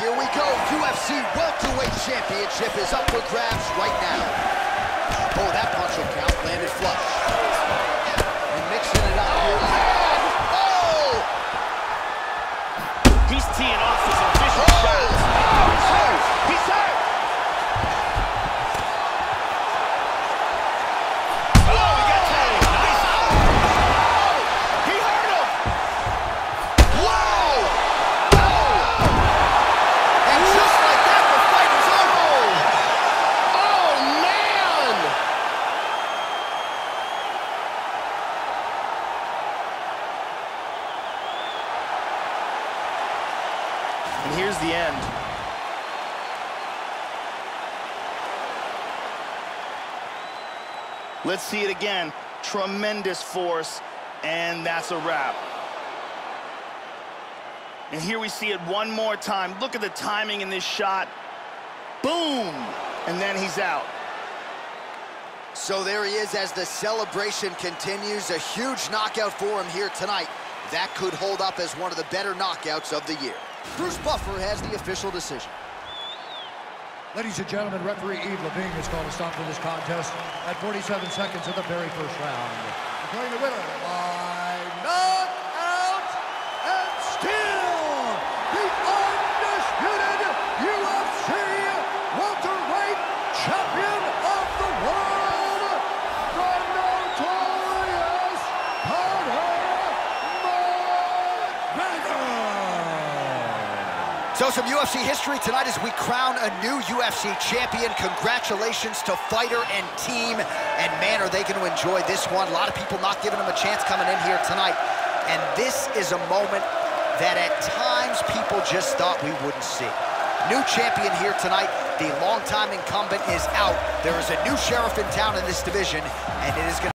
here we go. UFC Welterweight Championship is up for grabs right now. Oh, that punch will count. Landed flush. And mixing it up here. Oh! He's teeing off for some vicious Oh! shots. Oh, he's hurt. He's hurt. And here's the end. Let's see it again. Tremendous force, and that's a wrap. And here we see it one more time. Look at the timing in this shot. Boom! And then he's out. So there he is as the celebration continues. A huge knockout for him here tonight. That could hold up as one of the better knockouts of the year. Bruce Buffer has the official decision. Ladies and gentlemen, referee Yves Lavigne has called a stop to this contest at 47 seconds of the very first round. Declaring the winner by So some UFC history tonight as we crown a new UFC champion. Congratulations to fighter and team. And man, are they going to enjoy this one. A lot of people not giving them a chance coming in here tonight. And this is a moment that at times people just thought we wouldn't see. New champion here tonight. The longtime incumbent is out. There is a new sheriff in town in this division, and it is going to